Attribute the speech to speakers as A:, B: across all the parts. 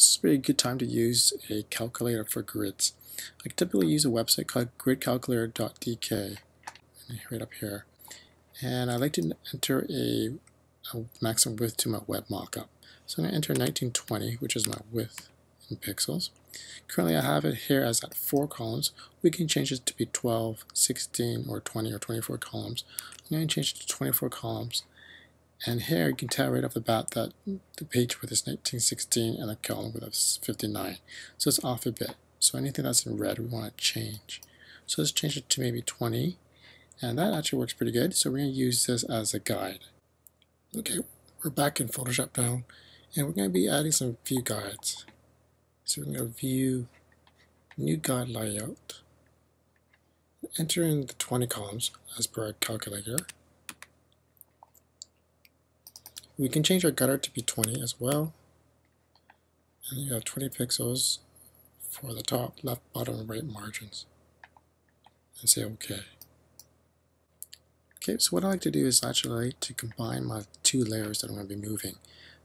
A: This is a really good time to use a calculator for grids. I typically use a website called gridcalculator.dk right up here. And I like to enter a, a maximum width to my web mockup. So I'm going to enter 1920, which is my width in pixels. Currently I have it here as at 4 columns. We can change it to be 12, 16, or 20 or 24 columns. I'm going to change it to 24 columns and here you can tell right off the bat that the page width is 1916 and the column width is 59. So it's off a bit. So anything that's in red we want to change. So let's change it to maybe 20. And that actually works pretty good. So we're going to use this as a guide. Okay, we're back in Photoshop now. And we're going to be adding some view guides. So we're going to view new guide layout. Enter in the 20 columns as per our calculator. We can change our gutter to be 20 as well. And you have 20 pixels for the top, left, bottom, and right margins. And say OK. Okay, so what I like to do is actually like to combine my two layers that I'm going to be moving.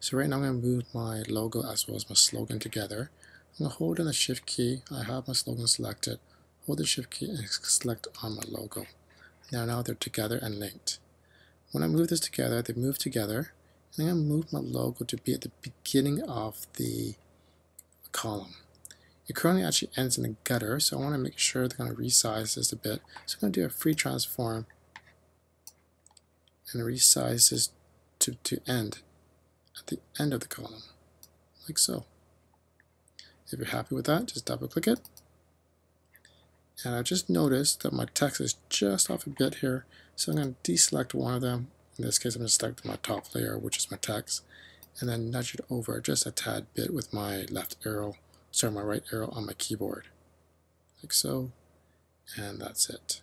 A: So right now I'm going to move my logo as well as my slogan together. I'm going to hold in the shift key. I have my slogan selected. Hold the shift key and select on my logo. Now, now they're together and linked. When I move this together, they move together I'm going to move my logo to be at the beginning of the column. It currently actually ends in a gutter, so I want to make sure to kind of resize this a bit. So I'm going to do a free transform and resize this to, to end at the end of the column, like so. If you're happy with that, just double click it. And I just noticed that my text is just off a bit here, so I'm going to deselect one of them in this case, I'm going to select my top layer, which is my text, and then nudge it over just a tad bit with my left arrow, sorry, my right arrow on my keyboard, like so, and that's it.